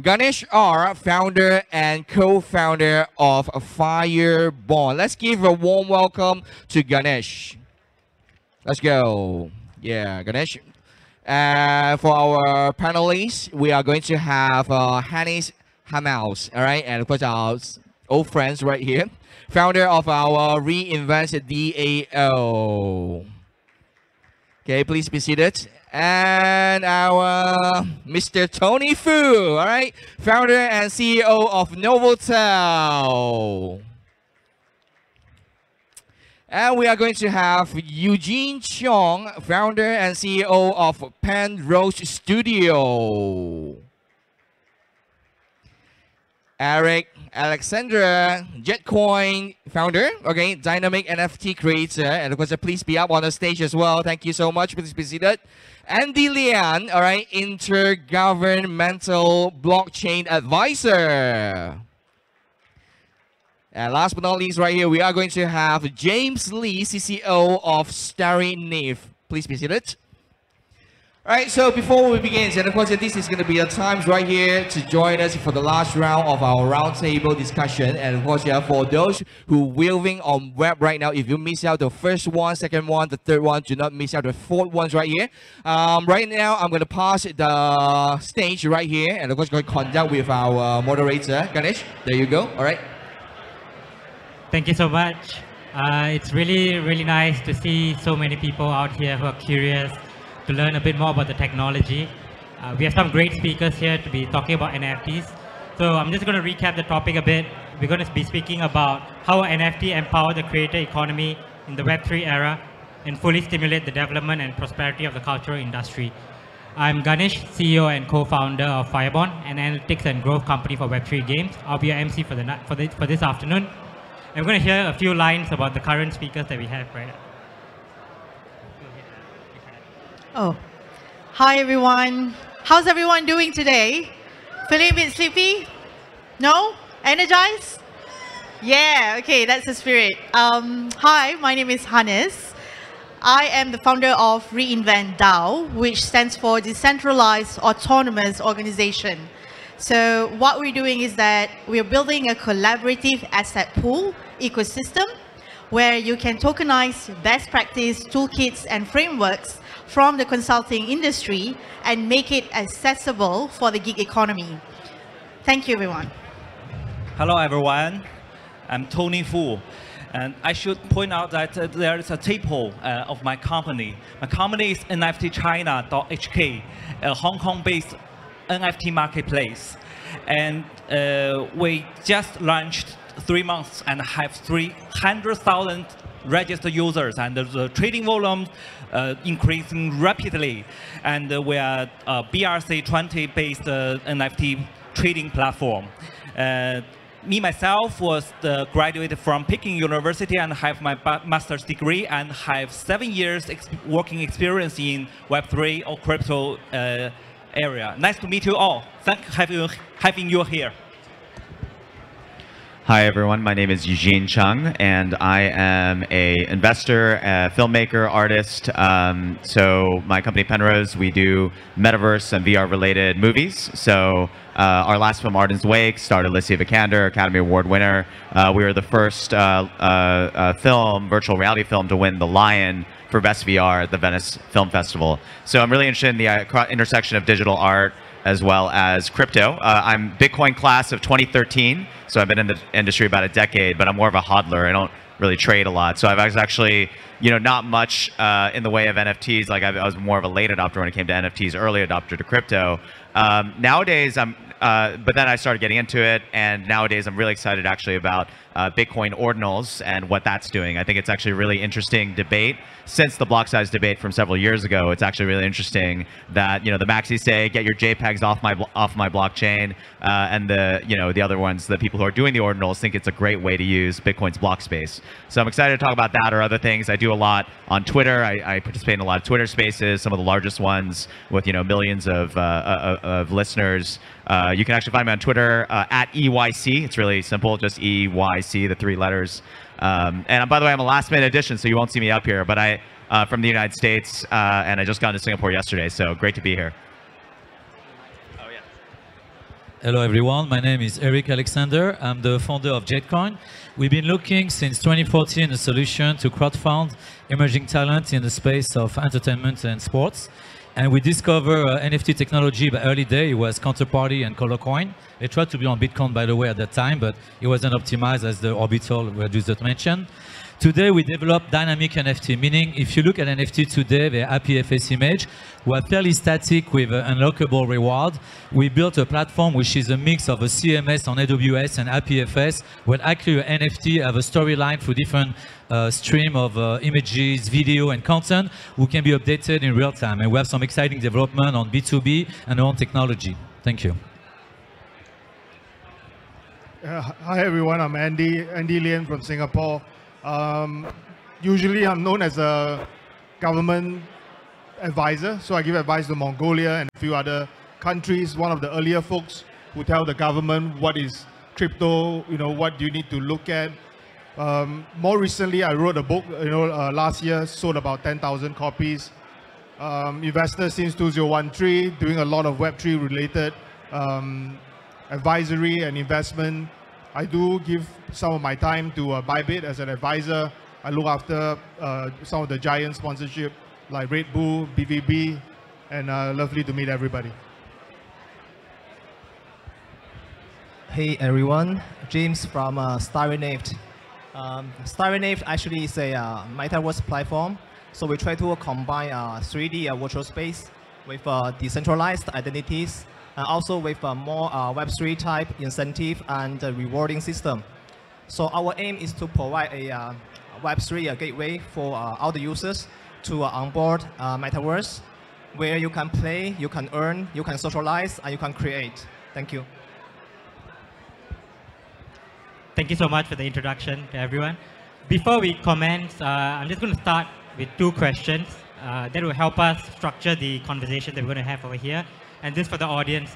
Ganesh R, founder and co-founder of Firebond. Let's give a warm welcome to Ganesh. Let's go. Yeah, Ganesh. Uh, for our panelists, we are going to have uh, Hanis Harmiles, all right, and of course our old friends right here, founder of our Reinvent DAO. Okay, please be seated. And our Mr. Tony Fu, all right, founder and CEO of Novotel. And we are going to have Eugene Chung, founder and CEO of Penrose Studio. Eric Alexandra, Jetcoin founder, okay, dynamic NFT creator, and of course, please be up on the stage as well. Thank you so much. Please be seated. Anndy Lian, all right, intergovernmental blockchain advisor. And last but not least, right here, we are going to have James Lee, CCO of Starry Nift. Please be seated. All right, so before we begin, and of course, this is going to be the times right here to join us for the last round of our roundtable discussion. And of course, yeah, for those who viewing on web right now, if you miss out the first one, second one, the third one, do not miss out the fourth ones right here. Um, right now, I'm going to pass the stage right here, and of course, going to conduct with our moderator, Ganesh. There you go. All right. Thank you so much. Uh, it's really, really nice to see so many people out here who are curious to learn a bit more about the technology. Uh, we have some great speakers here to be talking about NFTs. So I'm just going to recap the topic a bit. We're going to be speaking about how NFT empower the creator economy in the Web3 era and fully stimulate the development and prosperity of the cultural industry. I'm Ganesh, CEO and co-founder of Firebond, an analytics and growth company for Web3 games. I'll be your MC for, the, for, the, for this afternoon. I'm going to hear a few lines about the current speakers that we have right now. Oh, hi everyone. How's everyone doing today? Feeling a bit sleepy? No? Energized? Yeah, okay, that's the spirit. Um, hi, my name is Hanis. I am the founder of Reinvent DAO, which stands for Decentralized Autonomous Organization. So what we're doing is that we're building a collaborative asset pool ecosystem where you can tokenize best practice toolkits and frameworks from the consulting industry and make it accessible for the gig economy. Thank you, everyone. Hello, everyone. I'm Tony Fu. And I should point out that uh, there is a typo uh, of my company. My company is NFTChina.hk, a Hong Kong-based NFT marketplace. And uh, we just launched three months and have 300,000 registered users and the trading volume increasing rapidly. And uh, we are a BRC20 based uh, NFT trading platform. Uh, me myself was the graduated from Peking University and have my master's degree and have seven years ex working experience in Web3 or crypto uh, area. Nice to meet you all. Thank you having you here. Hi everyone, my name is Eugene Chung and I am a investor, a filmmaker, artist. Um, so my company Penrose, we do metaverse and VR related movies. So uh, our last film, Arden's Wake, starred Alicia Vikander, Academy Award winner. Uh, we were the first uh, uh, uh, film, virtual reality film to win the Lion for Best VR at the Venice Film Festival. So I'm really interested in the uh, intersection of digital art, as well as crypto. Uh, I'm Bitcoin class of 2013, so I've been in the industry about a decade, but I'm more of a hodler. I don't really trade a lot. So I was actually, you know, not much uh, in the way of NFTs. Like I, I, was more of a late adopter when it came to NFTs, early adopter to crypto. Um, nowadays, I'm uh, but then I started getting into it, and nowadays I'm really excited actually about uh, Bitcoin ordinals and what that's doing. I think it's actually a really interesting debate since the block size debate from several years ago. It's actually really interesting that you know the maxis say get your JPEGs off my off my blockchain, uh, and the you know the other ones, the people who are doing the ordinals, think it's a great way to use Bitcoin's block space. So I'm excited to talk about that or other things. I do a lot on Twitter. I, I participate in a lot of Twitter Spaces, some of the largest ones with you know millions of uh, uh, of listeners. Uh, you can actually find me on Twitter uh, at EYC. It's really simple, just EYC, the three letters. Um, and by the way, I'm a last minute addition, so you won't see me up here. But I, uh, from the United States, uh, and I just got to Singapore yesterday, so great to be here. Oh yeah. Hello everyone, my name is Eric Alexander. I'm the founder of JetCoin. We've been looking since 2014 a solution to crowdfund emerging talent in the space of entertainment and sports. And we discovered uh, NFT technology by early day. It was Counterparty and Colorcoin. They tried to be on Bitcoin, by the way, at that time, but it wasn't optimized as the Ordinal were just mentioned. Today we develop dynamic NFT, meaning if you look at NFT today, the IPFS image, we are fairly static with an unlockable reward. We built a platform which is a mix of a CMS on AWS and IPFS, where actually NFT have a storyline for different uh, stream of uh, images, video, and content who can be updated in real time. And we have some exciting development on B2B and on technology. Thank you. Uh, hi everyone, I'm Anndy, Anndy Lian from Singapore. Um, usually I'm known as a government advisor, so I give advice to Mongolia and a few other countries. One of the earlier folks who tell the government what is crypto, you know, what do you need to look at. Um, more recently, I wrote a book, you know, uh, last year, sold about 10,000 copies. Um, investor since 2013, doing a lot of Web3 related um, advisory and investment I do give some of my time to uh, Bybit as an advisor. I look after uh, some of the giant sponsorship like Red Bull, BVB, and uh, lovely to meet everybody. Hey everyone, James from uh, Starry Nift. Um, actually is a uh, metaverse platform. So we try to combine uh, 3D uh, virtual space with uh, decentralized identities and also with a more uh, Web3 type incentive and rewarding system. So our aim is to provide a uh, Web3 gateway for uh, all the users to onboard Metaverse, where you can play, you can earn, you can socialize, and you can create. Thank you. Thank you so much for the introduction to everyone. Before we commence, uh, I'm just going to start with two questions uh, that will help us structure the conversation that we're going to have over here and this for the audience.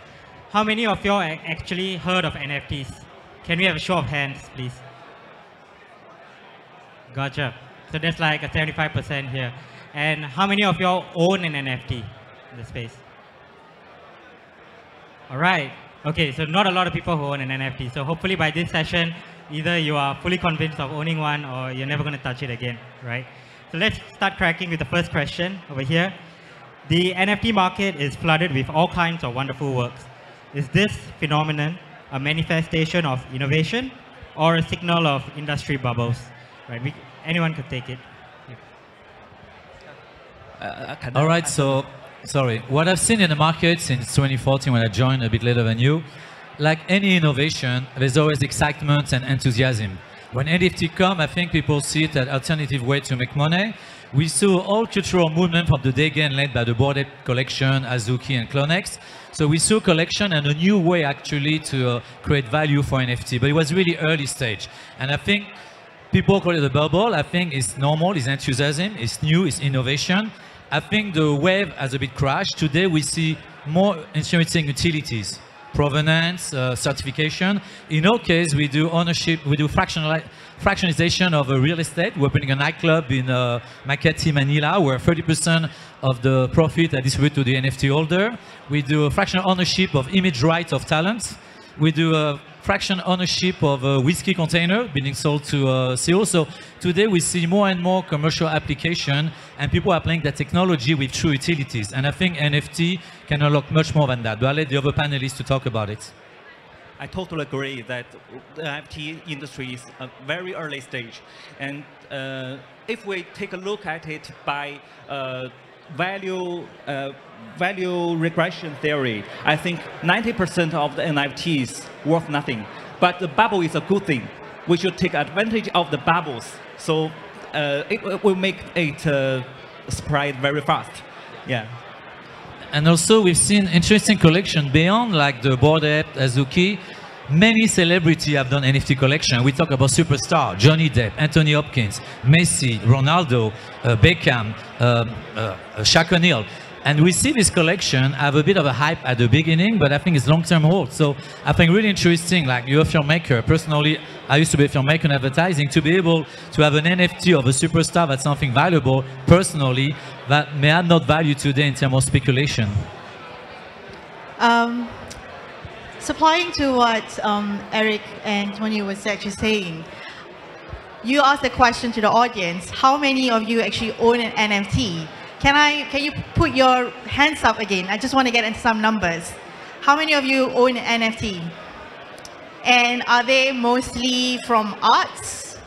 How many of you actually heard of NFTs? Can we have a show of hands, please? Gotcha. So that's like a 75% here. And how many of y'all own an NFT in the space? All right. Okay, so not a lot of people who own an NFT. So hopefully by this session, either you are fully convinced of owning one or you're never going to touch it again, right? So let's start cracking with the first question over here. The NFT market is flooded with all kinds of wonderful works. Is this phenomenon a manifestation of innovation or a signal of industry bubbles? Right, we, anyone could take it. Uh, all right, so sorry. What I've seen in the market since 2014 when I joined a bit later than you, like any innovation, there's always excitement and enthusiasm. When NFT come, I think people see it as alternative way to make money, we saw all cultural movement from the day again led by the Bored Ape collection, Azuki and Clonex. So we saw collection and a new way actually to uh, create value for NFT, but it was really early stage. And I think people call it a bubble. I think it's normal, it's enthusiasm, it's new, it's innovation. I think the wave has a bit crashed. Today we see more interesting utilities provenance, uh, certification. In our case, we do ownership, we do fractional, fractionalization of a real estate. We're opening a nightclub in uh, Makati, Manila, where 30% of the profit are distributed to the NFT holder. We do a fractional ownership of image rights of talents. We do a fraction ownership of a whiskey container being sold to uh, CEO. So today we see more and more commercial application and people are playing that technology with true utilities. And I think NFT can unlock much more than that. But I'll let the other panelists to talk about it. I totally agree that the NFT industry is a very early stage. And uh, if we take a look at it by uh, value uh, value regression theory, I think 90% of the NFTs worth nothing. But the bubble is a good thing. We should take advantage of the bubbles. So uh, it, it, will make it uh, spread very fast. Yeah. And also we've seen interesting collection beyond like the Bored Ape, Azuki. Many celebrities have done NFT collection. We talk about superstar, Johnny Depp, Anthony Hopkins, Messi, Ronaldo, uh, Beckham, um, uh, O'Neal. And we see this collection have a bit of a hype at the beginning, but I think it's long-term hold. So I think really interesting, like you're a filmmaker. Personally, I used to be a filmmaker in advertising. To be able to have an NFT of a superstar that's something valuable, personally, that may have not value today in terms of speculation. Um, supplying to what um, Eric and Tony was actually saying, you asked the question to the audience, how many of you actually own an NFT? Can I, can you put your hands up again? I just want to get into some numbers. How many of you own an NFT? And are they mostly from arts,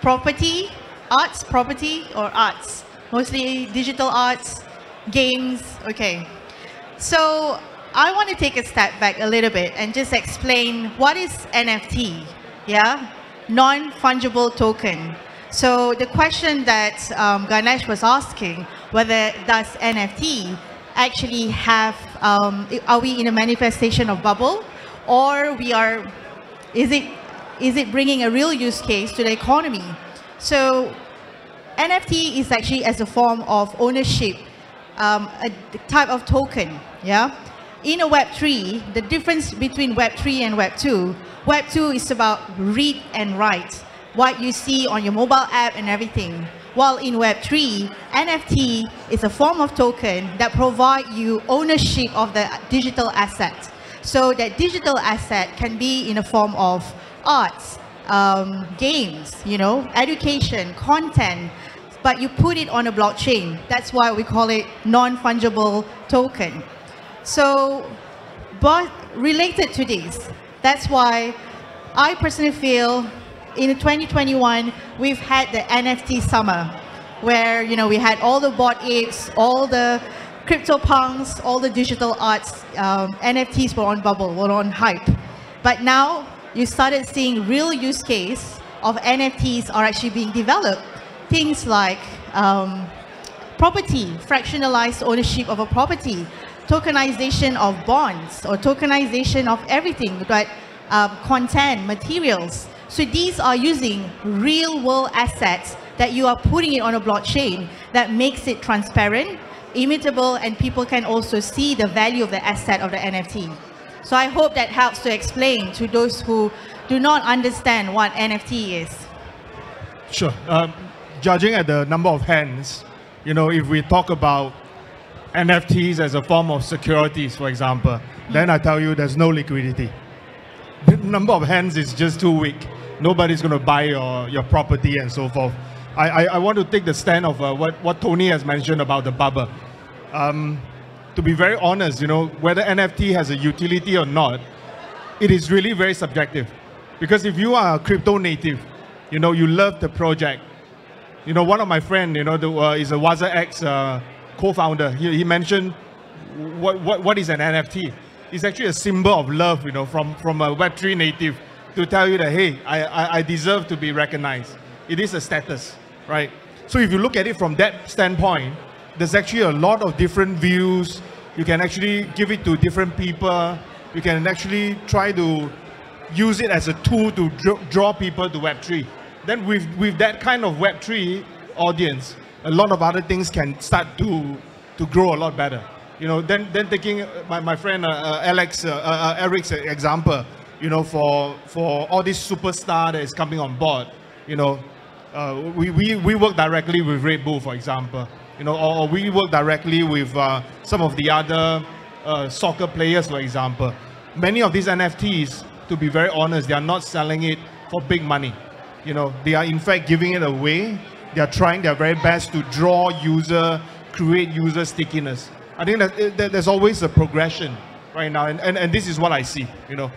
property, arts, property, or arts? Mostly digital arts, games, okay. So I want to take a step back a little bit and just explain what is NFT, yeah? Non-fungible token. So the question that um, Ganesh was asking, whether does NFT actually have, um, are we in a manifestation of bubble or we are, is it, is it bringing a real use case to the economy? So NFT is actually as a form of ownership, um, a type of token, yeah? In a Web3, the difference between Web3 and Web2, Web2 is about read and write what you see on your mobile app and everything. While in Web3, NFT is a form of token that provide you ownership of the digital asset. So that digital asset can be in a form of arts, um, games, you know, education, content, but you put it on a blockchain. That's why we call it non-fungible token. So, but related to this, that's why I personally feel in 2021, we've had the NFT summer where, you know, we had all the Bored Apes, all the crypto punks, all the digital arts, um, NFTs were on bubble, were on hype. But now you started seeing real use case of NFTs are actually being developed. Things like um, property, fractionalized ownership of a property, tokenization of bonds or tokenization of everything, but um, content, materials. So these are using real world assets that you are putting it on a blockchain that makes it transparent, immutable, and people can also see the value of the asset of the NFT. So I hope that helps to explain to those who do not understand what NFT is. Sure. Um, judging at the number of hands, you know, if we talk about NFTs as a form of securities, for example, then I tell you there's no liquidity. The number of hands is just too weak. Nobody's going to buy your, your property and so forth. I, I, I want to take the stand of uh, what, what Tony has mentioned about the bubble. Um, to be very honest, you know, whether NFT has a utility or not, it is really very subjective. Because if you are a crypto native, you know, you love the project. You know, one of my friend, you know, the, uh, is a WazirX uh, co-founder. He, he mentioned what, what, what is an NFT? It's actually a symbol of love, you know, from, from a Web3 native to tell you that, hey, I, I, I deserve to be recognized. It is a status, right? So if you look at it from that standpoint, there's actually a lot of different views. You can actually give it to different people. You can actually try to use it as a tool to draw people to Web3. Then with, with that kind of Web3 audience, a lot of other things can start to, to grow a lot better. You know, then, then taking my, my friend uh, uh, Alex, uh, uh, Eric's example, you know, for, for all this superstar that is coming on board, you know, uh, we, we, we work directly with Red Bull, for example, you know, or, or we work directly with uh, some of the other uh, soccer players, for example. Many of these NFTs, to be very honest, they are not selling it for big money. You know, they are in fact giving it away. They are trying their very best to draw user, create user stickiness. I think that, that there's always a progression right now, and, and, and this is what I see, you know.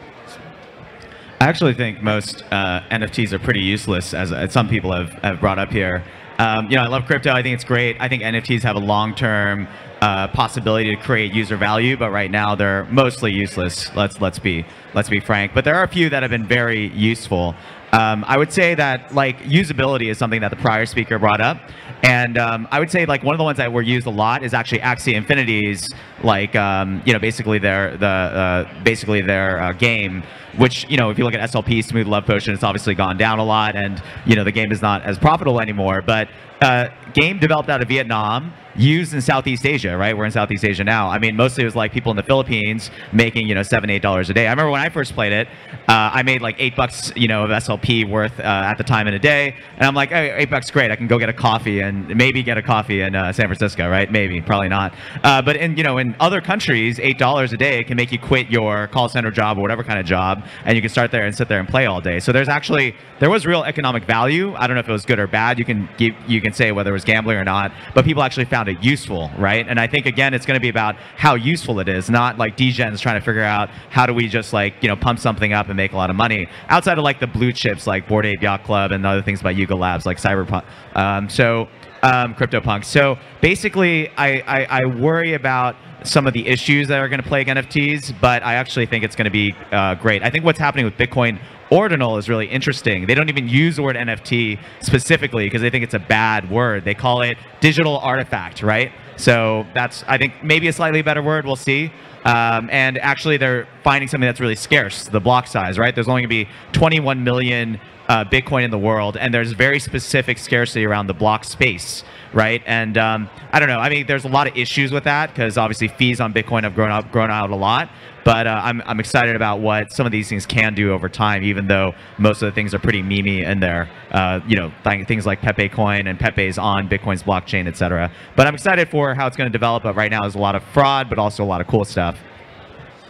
I actually think most uh, NFTs are pretty useless, as, as, some people have, have brought up here. Um, you know, I love crypto. I think it's great. I think NFTs have a long-term uh, possibility to create user value, but right now they're mostly useless. Let's let's be let's be frank. But there are a few that have been very useful. Um, I would say that like usability is something that the prior speaker brought up, and um, I would say like one of the ones that were used a lot is actually Axie Infinity's like um, you know basically their the uh, basically their uh, game, which you know if you look at SLP Smooth Love Potion, it's obviously gone down a lot, and you know the game is not as profitable anymore. But uh, game developed out of Vietnam, used in Southeast Asia, right? We're in Southeast Asia now. I mean, mostly it was like people in the Philippines making, you know, seven, eight dollars a day. I remember when I first played it, uh, I made like eight bucks, you know, of SLP worth uh, at the time in a day, and I'm like, hey, eight bucks, great. I can go get a coffee and maybe get a coffee in uh, San Francisco, right? Maybe, probably not. Uh, but in, you know, in other countries, eight dollars a day can make you quit your call center job or whatever kind of job, and you can start there and sit there and play all day. So there's actually there was real economic value. I don't know if it was good or bad. You can give, you can say whether it was gambling or not, but people actually found useful, right? And I think again, it's going to be about how useful it is, not like DGens trying to figure out how do we just like you know pump something up and make a lot of money outside of like the blue chips like Bored Ape Yacht Club and other things by Yuga Labs like Cyberpunk. Um, so um, CryptoPunk. So basically, I, I, I worry about some of the issues that are going to plague NFTs, but I actually think it's going to be uh, great. I think what's happening with Bitcoin Ordinal is really interesting. They don't even use the word NFT specifically because they think it's a bad word. They call it digital artifact, right? So that's, I think, maybe a slightly better word. We'll see. Um, and actually, they're finding something that's really scarce, the block size, right? There's only going to be 21 million uh, Bitcoin in the world, and there's very specific scarcity around the block space, right? And um, I don't know. I mean, there's a lot of issues with that because obviously fees on Bitcoin have grown up, grown out a lot. But uh, I'm, I'm excited about what some of these things can do over time, even though most of the things are pretty memey in there. Uh, you know, things like Pepe Coin and Pepe's on Bitcoin's blockchain, etc. But I'm excited for how it's going to develop. But right now, there's a lot of fraud, but also a lot of cool stuff.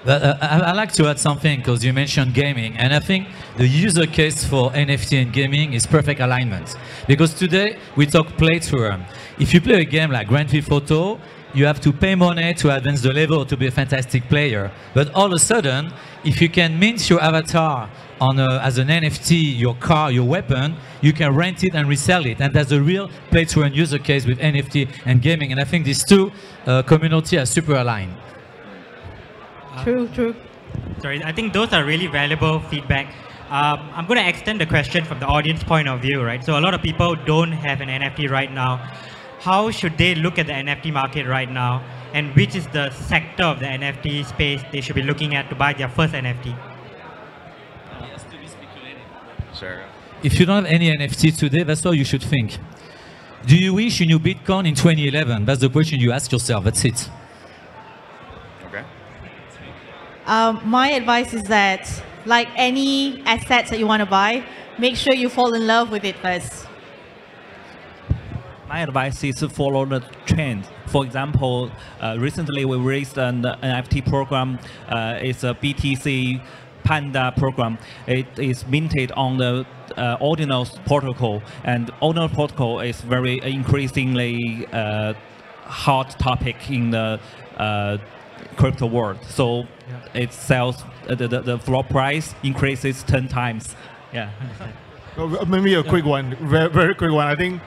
But, uh, I, I like to add something because you mentioned gaming, and I think the user case for NFT and gaming is perfect alignment. Because today we talk play to earn. If you play a game like Grand Theft Auto, you have to pay money to advance the level to be a fantastic player. But all of a sudden, if you can mint your avatar on a, as an NFT, your car, your weapon, you can rent it and resell it. And that's a real play to earn user case with NFT and gaming. And I think these two uh, community are super aligned. True, true. Sorry, I think those are really valuable feedback. Um, I'm going to extend the question from the audience point of view, right? So a lot of people don't have an NFT right now how should they look at the NFT market right now and which is the sector of the NFT space they should be looking at to buy their first NFT? Sure. If you don't have any NFT today, that's all you should think. Do you wish you knew Bitcoin in 2011? That's the question you ask yourself. That's it. Okay. Um, my advice is that, like any assets that you want to buy, make sure you fall in love with it first my advice is to follow the trend. For example, uh, recently we raised an NFT program. Uh, it's a BTC Panda program. It is minted on the uh, Ordinals protocol, and Ordinals protocol is very increasingly uh, hot topic in the uh, crypto world. So yeah. it sells uh, the, the, the floor price increases 10 times. Yeah. Uh, maybe a quick one, very, very quick one. I think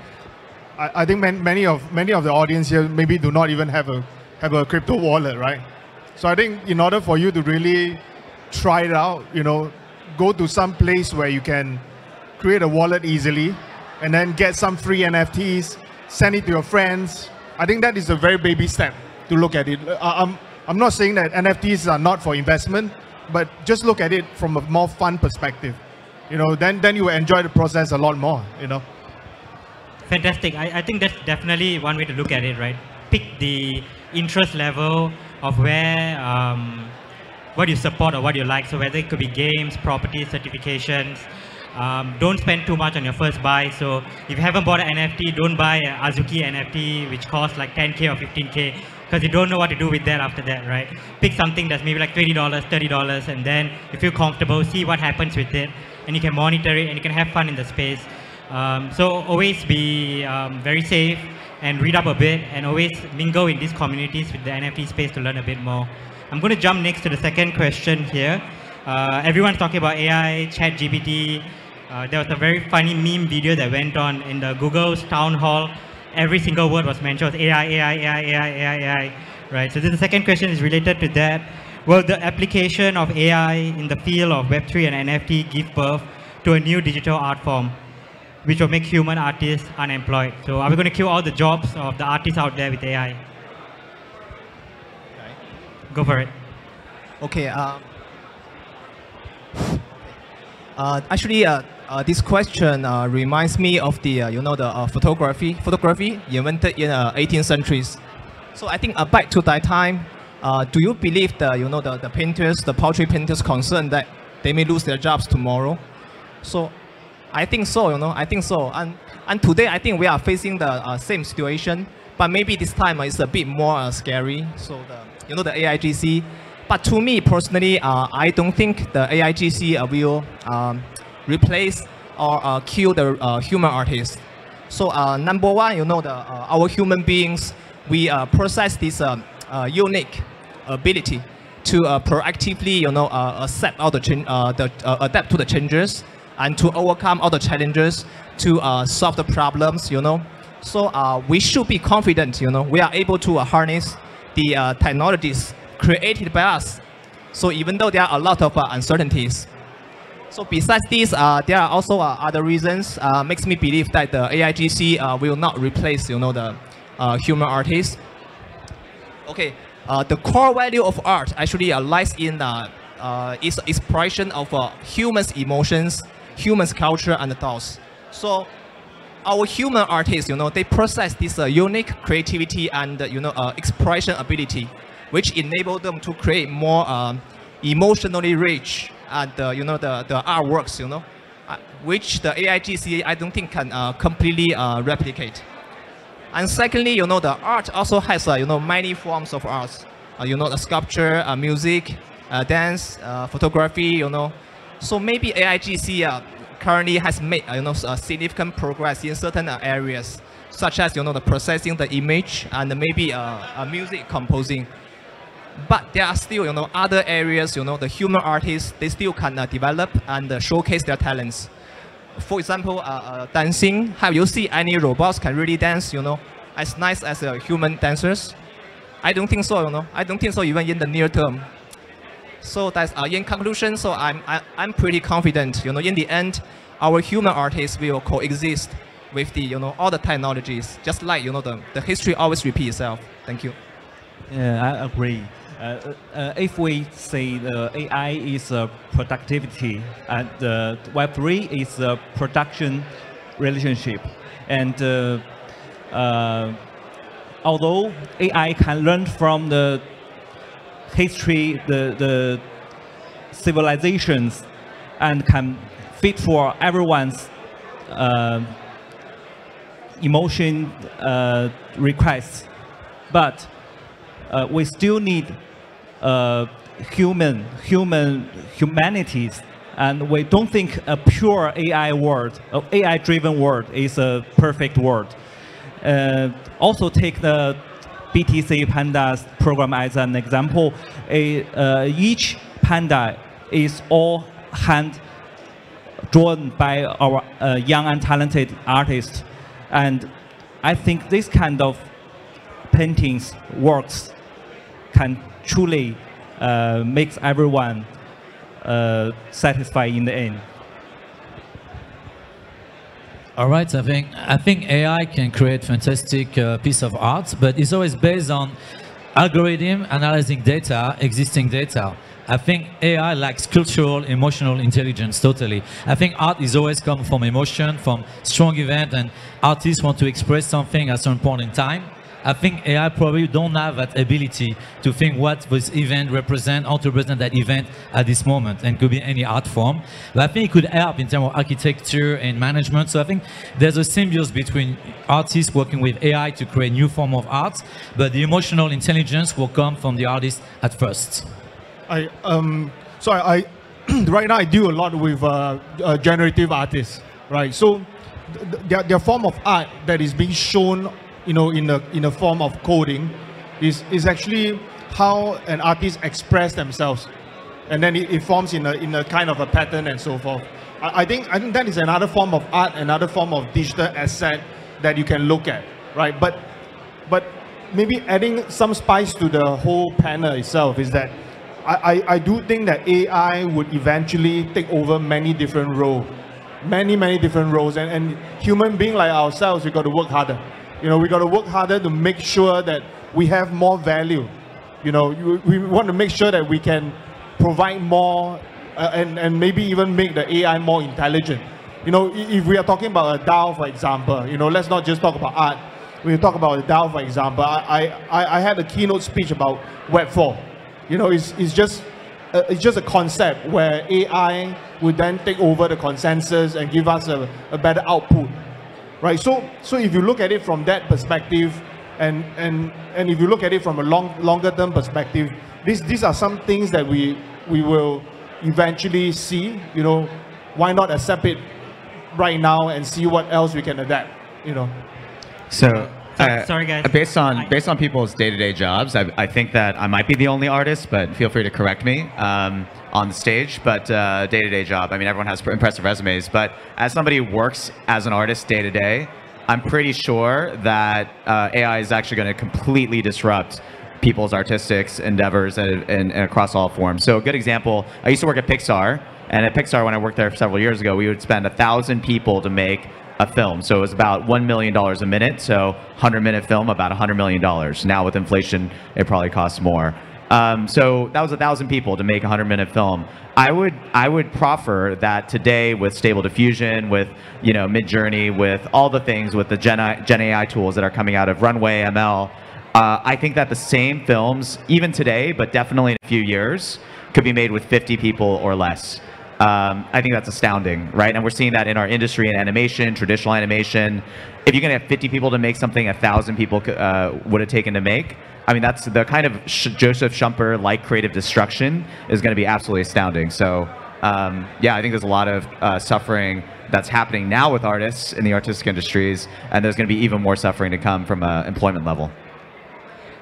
I, I think man, many of many of the audience here maybe do not even have a have a crypto wallet, right? So I think in order for you to really try it out, you know, go to some place where you can create a wallet easily and then get some free NFTs, send it to your friends. I think that is a very baby step to look at it. I'm, I'm not saying that NFTs are not for investment, but just look at it from a more fun perspective. You know, then, then you will enjoy the process a lot more, you know. Fantastic. I, I think that's definitely one way to look at it, right? Pick the interest level of where um, what you support or what you like. So whether it could be games, properties, certifications. Um, don't spend too much on your first buy. So if you haven't bought an NFT, don't buy an Azuki NFT, which costs like 10K or 15K, because you don't know what to do with that after that, right? Pick something that's maybe like $20, $30, and then if you feel comfortable, see what happens with it, and you can monitor it, and you can have fun in the space. Um, so always be um, very safe and read up a bit and always mingle in these communities with the NFT space to learn a bit more. I'm going to jump next to the second question here. Uh, everyone's talking about AI, ChatGPT. Uh, there was a very funny meme video that went on in the Google's town hall. Every single word was mentioned was AI, AI, AI, AI, AI, AI. Right, so the second question is related to that. Will the application of AI in the field of Web3 and NFT give birth to a new digital art form? which will make human artists unemployed. So are we going to kill all the jobs of the artists out there with AI? Okay. Go for it. Okay. Um, uh, actually, uh, uh, this question uh, reminds me of the uh, you know the uh, photography photography invented in uh, 18th centuries. So I think uh, back to that time, uh, do you believe the you know the, the painters, the portrait painters concerned that they may lose their jobs tomorrow? So I think so, you know, I think so. And and today I think we are facing the uh, same situation, but maybe this time it's a bit more uh, scary. So the you know the AIGC. But to me personally, uh, I don't think the AIGC uh, will um, replace or uh, kill the uh, human artist. So uh, number one, you know, the, uh, our human beings, we uh, process this uh, uh, unique ability to proactively, you know, accept all the, the adapt to the changes and to overcome all the challenges to solve the problems, you know. So we should be confident, you know, we are able to harness the technologies created by us. So even though there are a lot of uncertainties, so besides this, uh, there are also uh, other reasons uh, makes me believe that the AIGC uh, will not replace, you know, the uh, human artists. Okay, uh, the core value of art actually uh, lies in its expression of humans' emotions, humans' culture, and thoughts. So our human artists, you know, they possess this unique creativity and you know expression ability, which enable them to create more um, emotionally rich and uh, you know the, the artworks, you know, uh, which the AIGC I don't think can uh, completely uh, replicate. And secondly, you know, the art also has you know many forms of art. Uh, you know, the sculpture, music, dance, photography. You know, so maybe AIGC currently has made you know significant progress in certain areas, such as you know the processing the image and maybe music composing. But there are still you know other areas you know the human artists they still can uh, develop and uh, showcase their talents. For example, uh, uh, dancing. Have you seen any robots can really dance? You know, as nice as uh, human dancers? I don't think so. You know, I don't think so even in the near term. So that's uh, in conclusion. So I'm I, I'm pretty confident. You know, in the end, our human artists will coexist with the you know all the technologies, just like you know the the history always repeats itself. Thank you. Yeah, I agree. Uh, uh, if we say the AI is a productivity and the Web3 is a production relationship, and uh, although AI can learn from the history, the, the civilizations, and can fit for everyone's uh, emotion uh, requests, but uh, we still need uh, human, human humanities, and we don't think a pure AI world, AI-driven world is a perfect world. Uh, also take the BTC Pandas program as an example. A, uh, each panda is all hand drawn by our uh, young and talented artists. And I think this kind of paintings, works, can truly uh, makes everyone uh, satisfied in the end. All right, I think I think AI can create fantastic uh, piece of art, but it's always based on algorithm analyzing data, existing data. I think AI lacks cultural, emotional intelligence totally. I think art is always come from emotion, from strong event, and artists want to express something at some point in time. I think AI probably don't have that ability to think what this event represent, how to represent that event at this moment, and could be any art form. But I think it could help in terms of architecture and management. So I think there's a symbiosis between artists working with AI to create new form of art, but the emotional intelligence will come from the artist at first. I um so I, right now I do a lot with uh, uh, generative artists, right? So th- th- their, their form of art that is being shown, you know, in the in a form of coding, is is actually how an artist express themselves, and then it, it forms in a in a kind of a pattern and so forth. I, I think I think that is another form of art, another form of digital asset that you can look at, right? But but maybe adding some spice to the whole panel itself is that I, I, I do think that AI would eventually take over many different roles, many, many different roles. And, and human being like ourselves, we got to work harder. You know, we got to work harder to make sure that we have more value. You know, you- we want to make sure that we can provide more uh, and, and maybe even make the AI more intelligent. You know, if we are talking about a DAO, for example, you know, let's not just talk about art. We talk about a DAO, for example. I, I, I had a keynote speech about Web 4. You know, it's, it's just uh, it's just a concept where AI would then take over the consensus and give us a, a better output, right? So, so if you look at it from that perspective, and and and if you look at it from a long longer term perspective, these these are some things that we we will eventually see. You know, why not accept it right now and see what else we can adapt? You know. So, uh, sorry, guys. Based on based on people's day-to-day jobs, I, I think that I might be the only artist, but feel free to correct me um, on the stage. But uh, day-to-day job, I mean, everyone has impressive resumes. But as somebody who works as an artist day to day, I'm pretty sure that uh, AI is actually going to completely disrupt people's artistic endeavors and, and, and across all forms. So a good example, I used to work at Pixar, and at Pixar, when I worked there several years ago, we would spend a thousand people to make a film. So it was about $1 million a minute. So 100 minute film, about $100 million. Now with inflation, it probably costs more. Um, so that was a thousand people to make a 100 minute film. I would I would proffer that today with Stable Diffusion, with you know Midjourney, with all the things, with the Gen, Gen AI tools that are coming out of Runway ML, uh, I think that the same films, even today, but definitely in a few years, could be made with 50 people or less. Um, I think that's astounding, right? And we're seeing that in our industry in animation, traditional animation. If you're going to have 50 people to make something a thousand people uh, would have taken to make, I mean, that's the kind of Sh- Joseph Schumpeter like creative destruction is going to be absolutely astounding. So, um, yeah, I think there's a lot of uh, suffering that's happening now with artists in the artistic industries, and there's going to be even more suffering to come from an employment level.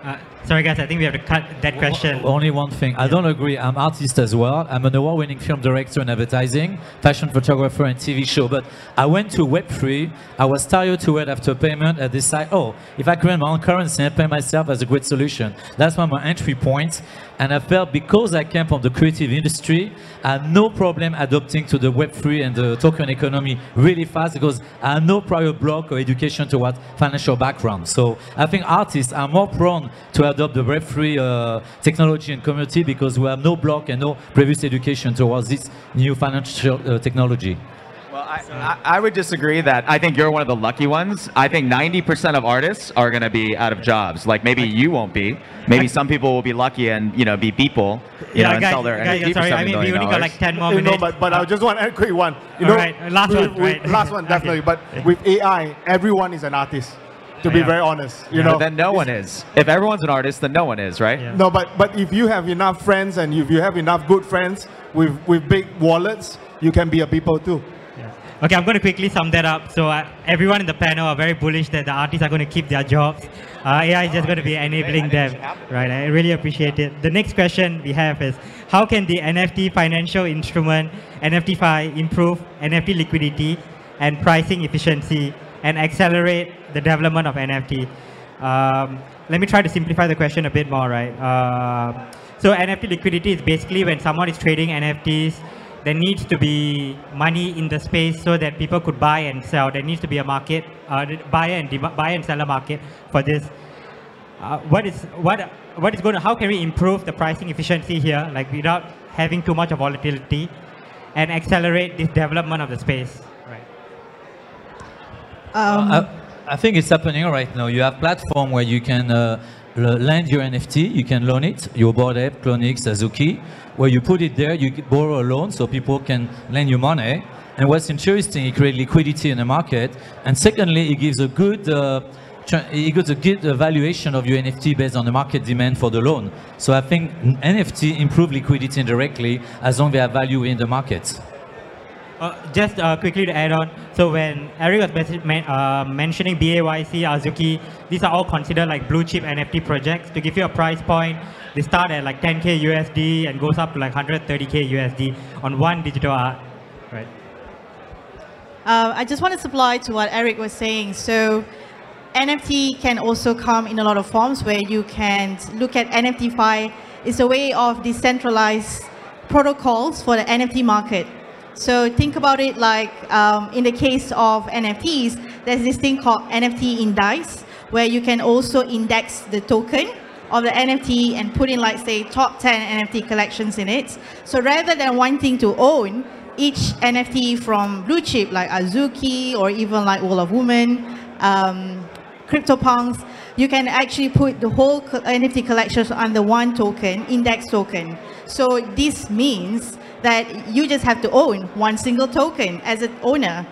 Uh, sorry, guys. I think we have to cut that question. Only one thing. I don't agree. I'm artist as well. I'm an award-winning film director in advertising, fashion photographer, and TV show. But I went to Web3. I was tired to wait after payment. I decided, oh, if I create my own currency and pay myself as a great solution. That's one of my entry points. And I felt because I came from the creative industry, I had no problem adopting to the Web3 and the token economy really fast because I had no prior block or education towards financial background. So I think artists are more prone to adopt the Web3 uh, technology and community because we have no block and no previous education towards this new financial uh, technology. Well, I, I, I would disagree that I think you're one of the lucky ones. I think 90% of artists are going to be out of jobs. Like maybe you won't be. Maybe some people will be lucky and you know be Beeple, you know, and sell their guys, NFT sorry. $7 I mean, we million only got like 10 more You minutes. know, but, but I just want a quick one. You All know, right, last with- one, with- right. last one, Okay. definitely. But with AI, everyone is an artist. To be Yeah. very honest, you But know. then no one is. If everyone's an artist, then no one is, right? Yeah. No, but but if you have enough friends and if you have enough good friends with with big wallets, you can be a Beeple too. Okay, I'm going to quickly sum that up. So uh, everyone in the panel are very bullish that the artists are going to keep their jobs. Uh, AI is just going to be enabling them. Right, I really appreciate it. The next question we have is, how can the NFT financial instrument, NFTFi, improve NFT liquidity and pricing efficiency and accelerate the development of NFT? Um, let me try to simplify the question a bit more, right? Uh, so NFT liquidity is basically when someone is trading NFTs, there needs to be money in the space so that people could buy and sell. There needs to be a market, uh, buyer and dem- buyer and seller market for this. Uh, what is what what is going to? How can we improve the pricing efficiency here, like without having too much of volatility, and accelerate this development of the space? Right. Um, I, I think it's happening right now. You have platform where you can uh, lend your NFT, you can loan it, your Bored Ape, CloneX, Azuki, where you put it there, you borrow a loan so people can lend you money. And what's interesting, it creates liquidity in the market. And secondly, it gives a good, uh, it gives a good valuation of your NFT based on the market demand for the loan. So I think NFT improve liquidity indirectly as long as they have value in the market. Uh, just uh, quickly to add on, so when Eric was men- uh, mentioning BAYC, Azuki, these are all considered like blue chip NFT projects. To give you a price point, they start at like 10k USD and goes up to like 130k USD on one digital art. Right. Uh, I just want to supply to what Eric was saying. So NFT can also come in a lot of forms where you can look at NFTFi. It's a way of decentralized protocols for the NFT market. So think about it like um, in the case of NFTs, there's this thing called NFT Indice, where you can also index the token of the NFT and put in like say top 10 NFT collections in it. So rather than wanting to own each NFT from blue chip like Azuki or even like World of Women, um, CryptoPunks, you can actually put the whole NFT collections under one token, index token. So this means that you just have to own one single token as an owner.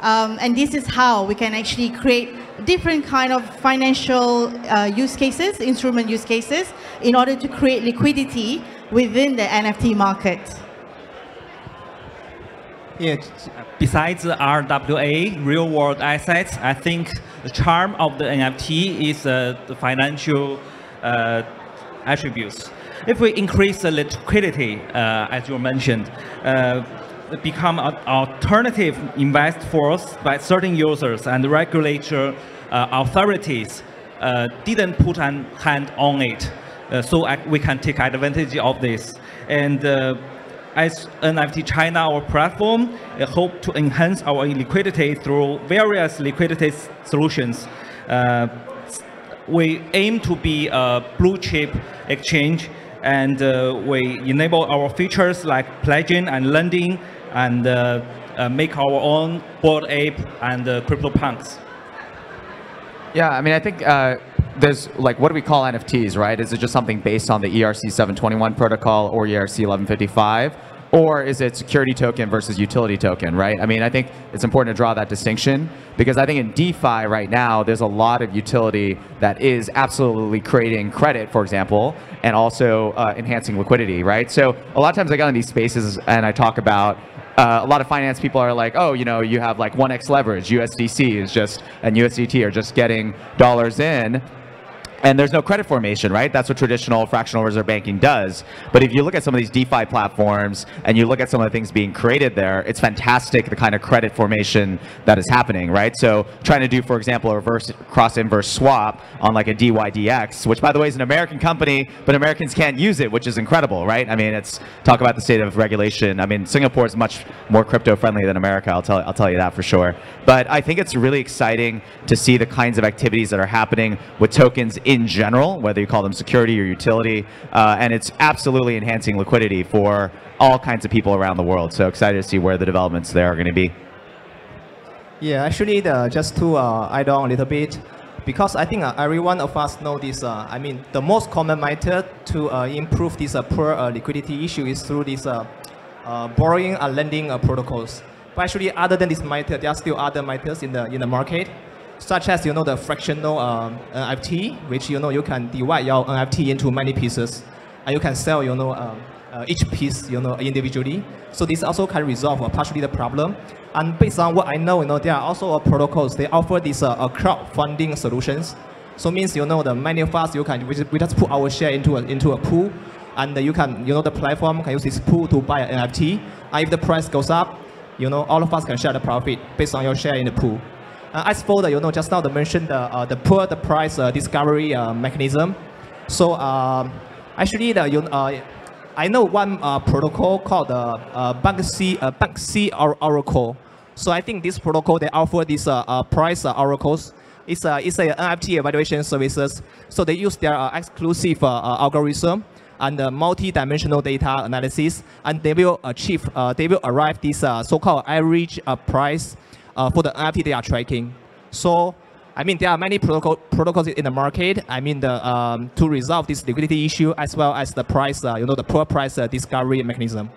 Um, and this is how we can actually create different kind of financial uh, use cases, instrument use cases, in order to create liquidity within the NFT market. Yeah, besides the RWA, real world assets, I think the charm of the NFT is uh, the financial uh, attributes. If we increase the liquidity, uh, as you mentioned, uh, become an alternative invest force by certain users and regulator uh, authorities didn't put a hand on it. So we can take advantage of this. And as NFT China, our platform, uh, hope to enhance our liquidity through various liquidity solutions. Uh, we aim to be a blue chip exchange and uh, we enable our features like pledging and lending and uh, uh, make our own Bored Ape and crypto CryptoPunks. Yeah, I mean, I think uh, there's like, what do we call NFTs, right? Is it just something based on the ERC 721 protocol or ERC 1155? Or is it security token versus utility token, right? I mean, I think it's important to draw that distinction because I think in DeFi right now, there's a lot of utility that is absolutely creating credit, for example, and also uh, enhancing liquidity, right? So a lot of times I go in these spaces and I talk about uh, a lot of finance people are like, oh, you know, you have like 1x leverage, USDC is just, and USDT are just getting dollars in and there's no credit formation, right? That's what traditional fractional reserve banking does. But if you look at some of these DeFi platforms and you look at some of the things being created there, it's fantastic the kind of credit formation that is happening, right? So trying to do, for example, a reverse cross inverse swap on like a DYDX, which by the way is an American company, but Americans can't use it, which is incredible, right? I mean, it's talk about the state of regulation. I mean, Singapore is much more crypto friendly than America. I'll tell I'll tell you that for sure. But I think it's really exciting to see the kinds of activities that are happening with tokens in in general, whether you call them security or utility, uh, and it's absolutely enhancing liquidity for all kinds of people around the world. So excited to see where the developments there are going to be. Yeah, actually, the, just to uh, add on a little bit, because I think uh, every one of us know this. Uh, I mean, the most common method to uh, improve this uh, poor uh, liquidity issue is through these uh, borrowing and lending protocols. But actually, other than this method, there are still other methods in the in the market such as you know the fractional um, NFT, which you know you can divide your NFT into many pieces, and you can sell you know um, uh, each piece you know individually. So this also can resolve uh, partially the problem. And based on what I know, you know there are also protocols they offer these uh, crowdfunding solutions. So means you know the many of us you can we just, we just put our share into a into a pool, and you can you know the platform can use this pool to buy an NFT. And if the price goes up, you know all of us can share the profit based on your share in the pool. Uh, as for the, you know, just now the mentioned the, uh, the poor the price uh, discovery mechanism. So um, actually, the, you, I know one protocol called the uh, Banksea, uh, Banksea Oracle. So I think this protocol they offer these price oracles. It's a it's a NFT evaluation services. So they use their exclusive algorithm and uh, multi-dimensional data analysis, and they will achieve, uh, they will arrive this uh, so-called average price uh, for the NFT they are tracking. So, I mean, there are many protocol, protocols in the market. I mean, the, um, to resolve this liquidity issue as well as the price, uh, you know, the poor price uh, discovery mechanism.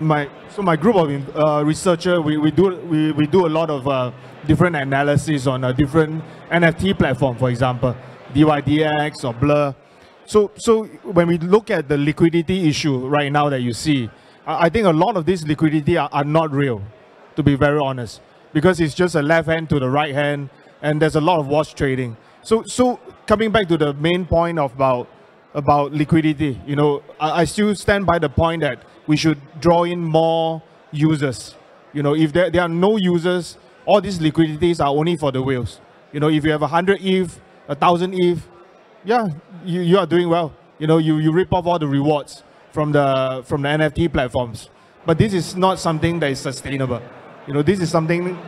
My so my group of uh, researcher, we, we do we, we do a lot of uh, different analysis on a different NFT platform, for example, DYDX or Blur. So so when we look at the liquidity issue right now that you see, I think a lot of this liquidity are, are not real to be very honest, because it's just a left hand to the right hand, and there's a lot of wash trading. So, so coming back to the main point of about about liquidity, you know, I, I still stand by the point that we should draw in more users. You know, if there, there are no users, all these liquidities are only for the whales. You know, if you have 100 ETH, 1,000 ETH, yeah, you, you are doing well. You know, you, you rip off all the rewards from the, from the NFT platforms. But this is not something that is sustainable. You know, this is something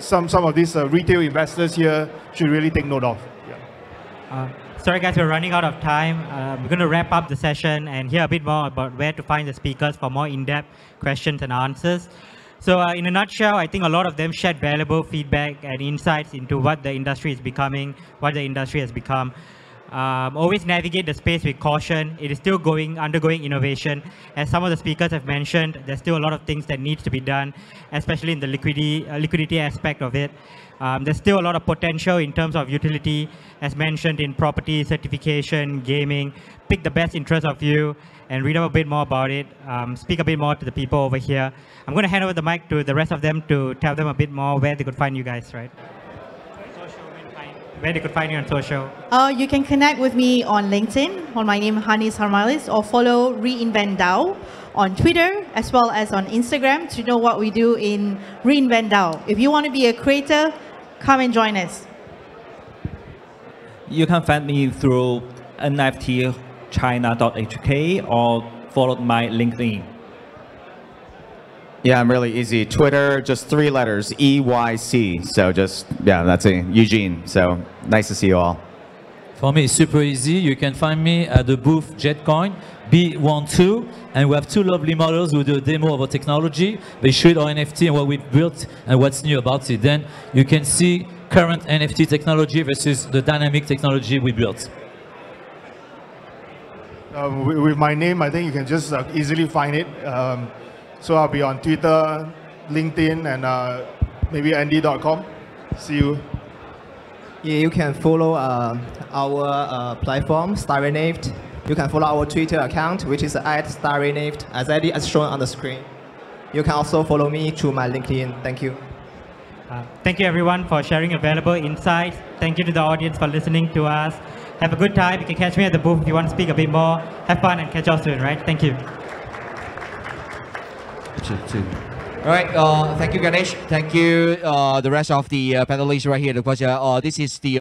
some, some of these uh, retail investors here should really take note of. Yeah. Uh, sorry guys, we're running out of time. Uh, we're going to wrap up the session and hear a bit more about where to find the speakers for more in-depth questions and answers. So uh, in a nutshell, I think a lot of them shared valuable feedback and insights into what the industry is becoming, what the industry has become. Um, always navigate the space with caution. It is still going, undergoing innovation. As some of the speakers have mentioned, there's still a lot of things that needs to be done, especially in the liquidity, uh, liquidity aspect of it. Um, there's still a lot of potential in terms of utility, as mentioned in property, certification, gaming. Pick the best interest of you and read up a bit more about it. Um, speak a bit more to the people over here. I'm going to hand over the mic to the rest of them to tell them a bit more where they could find you guys, right? Where they could find you on social. Uh, you can connect with me on LinkedIn on my name Hanis Harmiles or follow Reinvent DAO on Twitter as well as on Instagram to know what we do in Reinvent DAO. If you want to be a creator, come and join us. You can find me through nftchina.hk or follow my LinkedIn. Yeah, I'm really easy. Twitter, just three letters, EYC. So just, yeah, that's it, Eugene. So nice to see you all. For me, it's super easy. You can find me at the booth JetCoin B12, and we have two lovely models who do a demo of our technology. They show our NFT and what we've built and what's new about it. Then you can see current NFT technology versus the dynamic technology we built. Um, with, with my name, I think you can just uh, easily find it. Um, so I'll be on Twitter, LinkedIn, and uh, maybe Andy.com. See you. Yeah, you can follow uh, our uh, platform, Starry You can follow our Twitter account, which is at Starry as, as shown on the screen. You can also follow me through my LinkedIn. Thank you. Uh, thank you everyone for sharing your valuable insights. Thank you to the audience for listening to us. Have a good time. You can catch me at the booth if you want to speak a bit more. Have fun and catch you all soon, right? Thank you. All right, uh, thank you, Ganesh. Thank you, uh, the rest of the uh, panelists right here. Because uh, this is the